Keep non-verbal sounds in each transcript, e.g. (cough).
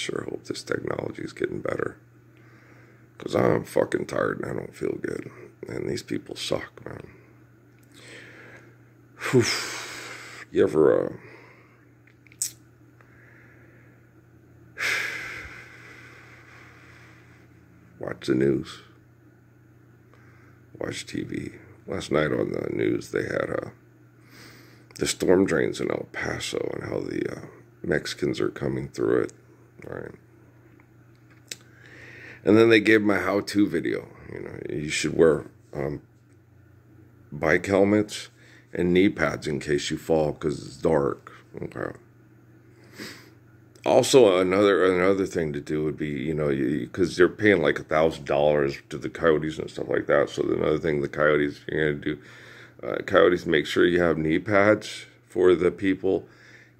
sure hope this technology is getting better. Because I'm fucking tired and I don't feel good. And these people suck, man. Whew. You ever, uh, (sighs) watch the news? Watch TV. Last night on the news, they had, uh, the storm drains in El Paso and how the, uh, Mexicans are coming through it. Right. And then they gave my how-to video. You know, you should wear um, bike helmets and knee pads in case you fall because it's dark. Okay. Also, another another thing to do would be, you know, because they're paying like a thousand dollars to the coyotes and stuff like that. So another thing the coyotes you're gonna do, uh, coyotes make sure you have knee pads for the people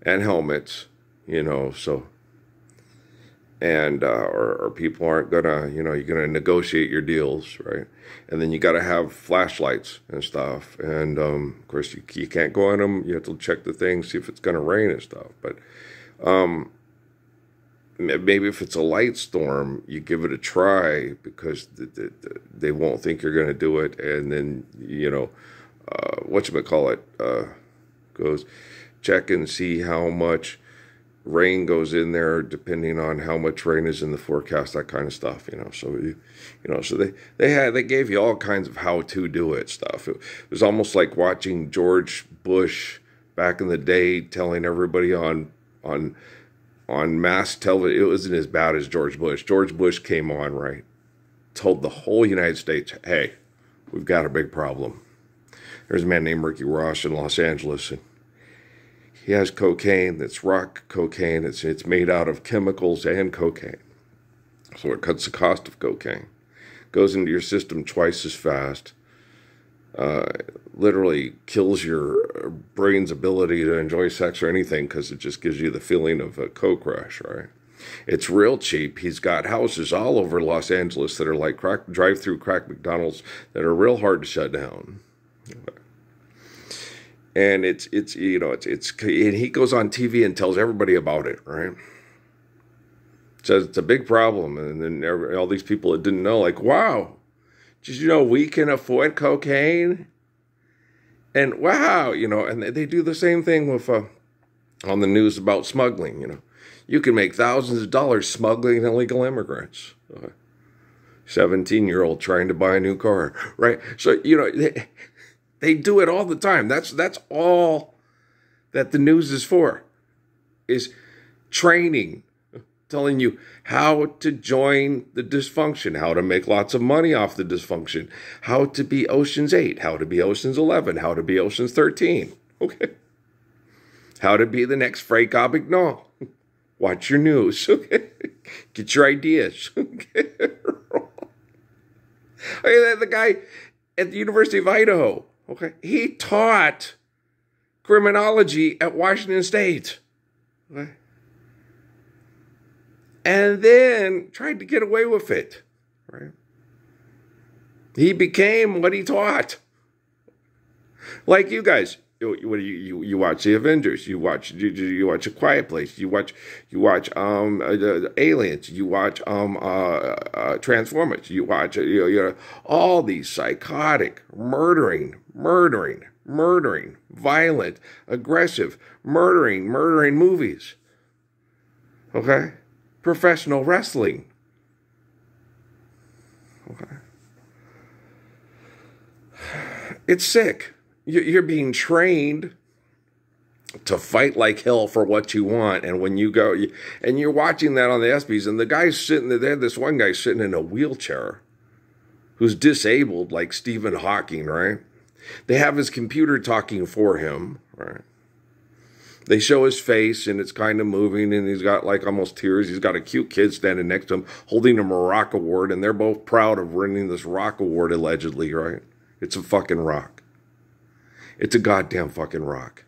and helmets. You know, so and uh, or, or, people aren't gonna you know you're gonna negotiate your deals right? And then you got to have flashlights and stuff and um, of course you, you can't go on them you have to check the thing see if it's gonna rain and stuff. But um, maybe if it's a light storm you give it a try because the, the, the, they won't think you're gonna do it. And then you know uh, what you call it uh, goes check and see how much rain goes in there depending on how much rain is in the forecast that kind of stuff you know so you, you know so they they had they gave you all kinds of how to do it stuff. It, was almost like watching george bush back in the day telling everybody on on on mass television it wasn't as bad as george bush. George bush came on right told the whole united states hey we've got a big problem. There's a man named ricky ross in los angeles and he has cocaine that's rock cocaine. It's, it's made out of chemicals and cocaine. So it cuts the cost of cocaine. Goes into your system twice as fast. Uh, literally kills your brain's ability to enjoy sex or anything because it just gives you the feeling of a coke rush, right? It's real cheap. He's got houses all over Los Angeles that are like crack, drive-through crack McDonald's that are real hard to shut down and it's it's you know it's it's and he goes on TV and tells everybody about it, right? Says it's a big problem, and then all these people that didn't know, like, wow, did you know we can afford cocaine? And wow, you know, and they do the same thing with uh, on the news about smuggling. You know, you can make thousands of dollars smuggling illegal immigrants. Seventeen year old trying to buy a new car, right? So you know. They, do it all the time. That's that's all that the news is for. Is training, telling you how to join the dysfunction, how to make lots of money off the dysfunction, how to be Ocean's 8, how to be Ocean's 11, how to be Ocean's 13. Okay. How to be the next Frank Abagnale. (laughs) Watch your news. (laughs) Okay. Get your ideas. (laughs) Okay. the guy at the University of Idaho Okay. He taught criminology at Washington State. Okay. And then tried to get away with it. Right. He became what he taught. Like you guys, you, you, you, you watch the Avengers, you watch you, you watch A Quiet Place, you watch you watch um uh, Aliens, you watch um uh, uh Transformers, you watch uh, you, you know, all these psychotic, murdering, murdering, murdering, violent, aggressive, murdering, murdering movies. Okay, professional wrestling. Okay, (sighs) it's sick you're being trained to fight like hell for what you want. And when you go, and you're watching that on the ESPYs, and the guy's sitting there, this one guy sitting in a wheelchair who's disabled, like Stephen Hawking, right? They have his computer talking for him, right? They show his face and it's kind of moving, and he's got like almost tears. He's got a cute kid standing next to him holding a rock award, and they're both proud of winning this rock award, allegedly, right? It's a fucking rock. It's a goddamn fucking rock.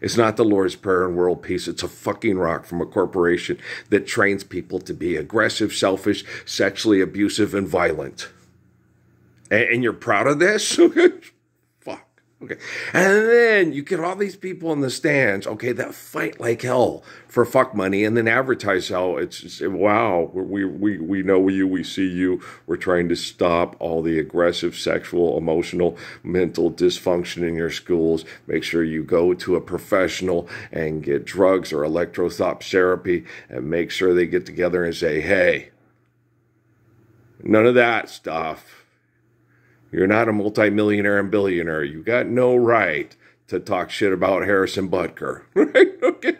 It's not the Lord's Prayer and world peace. It's a fucking rock from a corporation that trains people to be aggressive, selfish, sexually abusive, and violent. And, and you're proud of this? (laughs) Okay. And then you get all these people in the stands, okay, that fight like hell for fuck money and then advertise how it's wow, we, we, we know you, we see you. We're trying to stop all the aggressive sexual, emotional, mental dysfunction in your schools. Make sure you go to a professional and get drugs or electroshock therapy and make sure they get together and say, hey, none of that stuff you're not a multimillionaire and billionaire. You got no right to talk shit about Harrison Butker. (laughs) Right? Okay.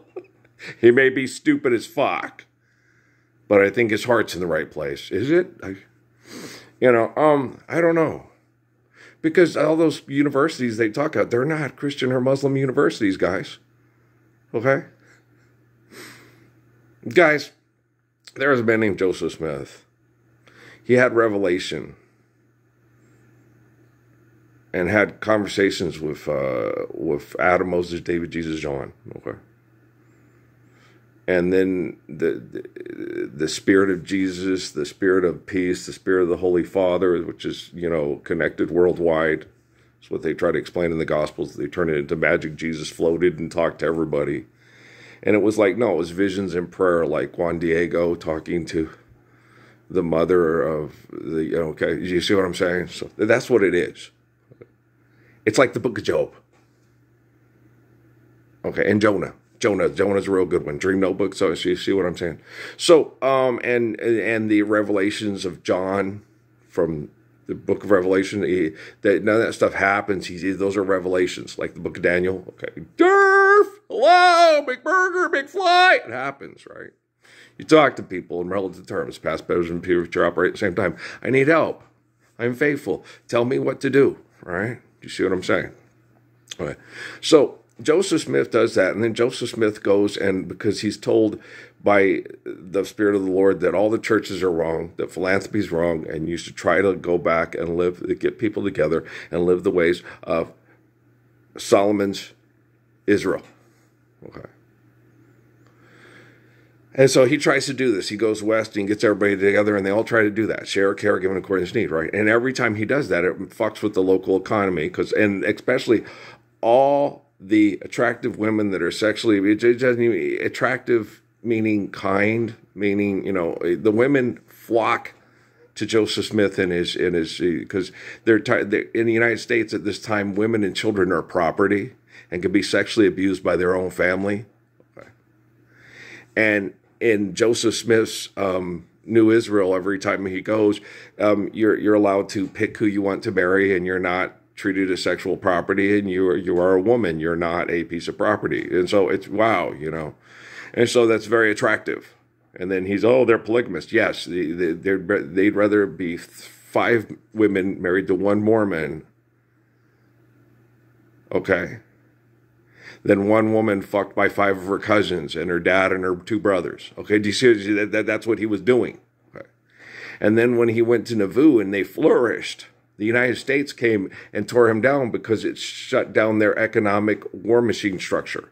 (laughs) he may be stupid as fuck, but I think his heart's in the right place. Is it? I, you know, um, I don't know. Because all those universities they talk about, they're not Christian or Muslim universities, guys. Okay? Guys, there was a man named Joseph Smith. He had revelation and had conversations with uh, with Adam Moses, David, Jesus, John. Okay. And then the, the, the spirit of Jesus, the spirit of peace, the spirit of the Holy Father, which is you know connected worldwide. It's what they try to explain in the Gospels. They turn it into magic. Jesus floated and talked to everybody, and it was like no, it was visions and prayer, like Juan Diego talking to the mother of the. Okay, you see what I'm saying? So that's what it is. It's like the book of Job. Okay, and Jonah. Jonah. Jonah's a real good one. Dream notebook. So you see what I'm saying? So, um, and and the revelations of John from the book of Revelation, he, that none of that stuff happens. He, those are revelations, like the book of Daniel. Okay, Durf, hello, big burger, big fly. It happens, right? You talk to people in relative terms, past, present, and future, operate at the same time. I need help. I'm faithful. Tell me what to do, right? You see what I'm saying? All right. So Joseph Smith does that, and then Joseph Smith goes and because he's told by the Spirit of the Lord that all the churches are wrong, that philanthropy is wrong, and you should try to go back and live, get people together and live the ways of Solomon's Israel. Okay. And so he tries to do this. He goes west and gets everybody together, and they all try to do that. Share, care, given according to need, right? And every time he does that, it fucks with the local economy, because and especially all the attractive women that are sexually it doesn't even attractive meaning kind meaning you know the women flock to Joseph Smith and his and his because they're, they're in the United States at this time women and children are property and can be sexually abused by their own family. And in Joseph Smith's um, New Israel, every time he goes, um, you're you're allowed to pick who you want to marry, and you're not treated as sexual property, and you are you are a woman. You're not a piece of property, and so it's wow, you know, and so that's very attractive. And then he's oh, they're polygamous. Yes, they, they they'd rather be five women married to one Mormon. Okay, than one woman fucked by five of her cousins and her dad and her two brothers. Okay, do you see that, that that's what he was doing? Okay. And then when he went to Nauvoo and they flourished, the United States came and tore him down because it shut down their economic war machine structure.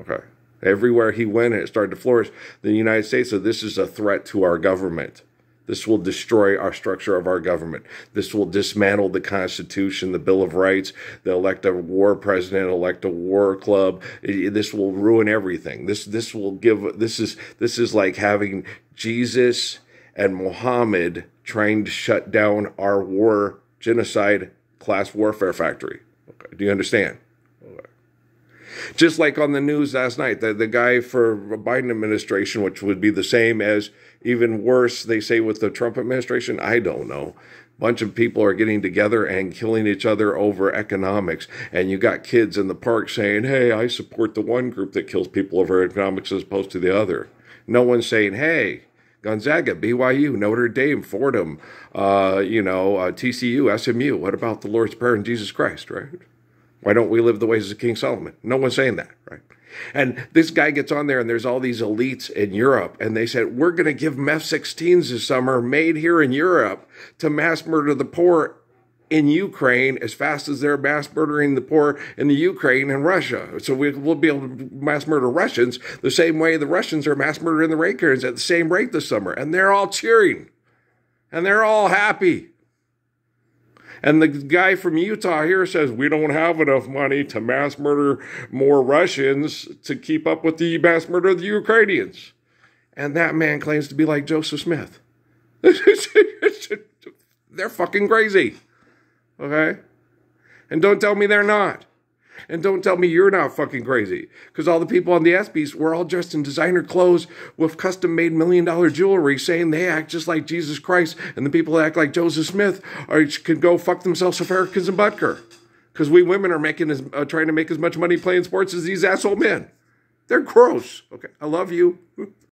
Okay. Everywhere he went it started to flourish, the United States said this is a threat to our government. This will destroy our structure of our government. This will dismantle the Constitution, the Bill of Rights. They'll elect a war president, elect a war club. This will ruin everything. This this will give. This is this is like having Jesus and Muhammad trying to shut down our war genocide class warfare factory. Okay. Do you understand? Just like on the news last night, the, the guy for Biden administration, which would be the same as even worse, they say with the Trump administration, I don't know. Bunch of people are getting together and killing each other over economics. And you got kids in the park saying, hey, I support the one group that kills people over economics as opposed to the other. No one's saying, hey, Gonzaga, BYU, Notre Dame, Fordham, uh, you know, uh, TCU, SMU. What about the Lord's Prayer and Jesus Christ, right? Why don't we live the ways of King Solomon? No one's saying that, right? And this guy gets on there, and there's all these elites in Europe, and they said, We're going to give them F 16s this summer made here in Europe to mass murder the poor in Ukraine as fast as they're mass murdering the poor in the Ukraine and Russia. So we, will be able to mass murder Russians the same way the Russians are mass murdering the Ukrainians at the same rate this summer. And they're all cheering, and they're all happy. And the guy from Utah here says, we don't have enough money to mass murder more Russians to keep up with the mass murder of the Ukrainians. And that man claims to be like Joseph Smith. (laughs) they're fucking crazy. Okay? And don't tell me they're not. And don't tell me you're not fucking crazy. Because all the people on the ESPYs were all dressed in designer clothes with custom made million dollar jewelry saying they act just like Jesus Christ. And the people that act like Joseph Smith are, can go fuck themselves with Perkins and Butker. Because we women are making as, uh, trying to make as much money playing sports as these asshole men. They're gross. Okay, I love you. (laughs)